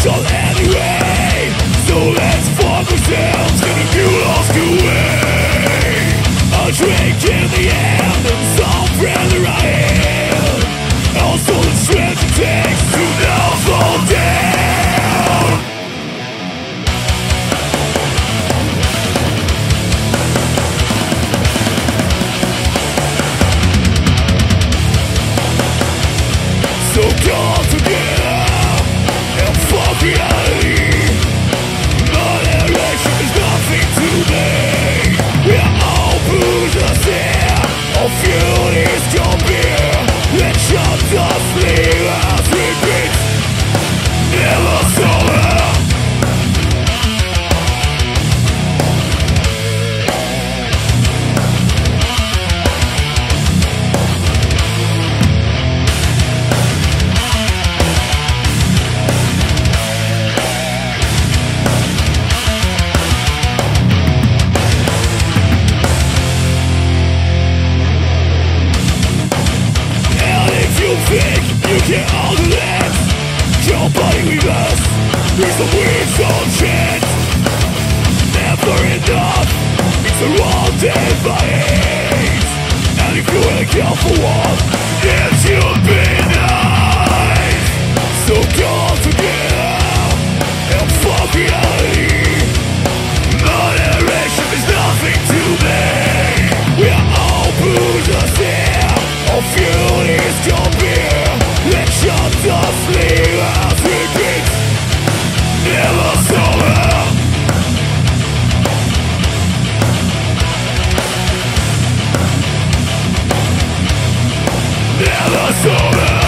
beneficial anyway. So let's fuck ourselves Gonna do lost away A drink come can handle it Your body with us There's a weird soul shit Never enough It's a wrong day by eight And if you ain't kill for should be nice So come together And fuck reality Moderation is nothing to me We are all here All fuel is your Ela sombra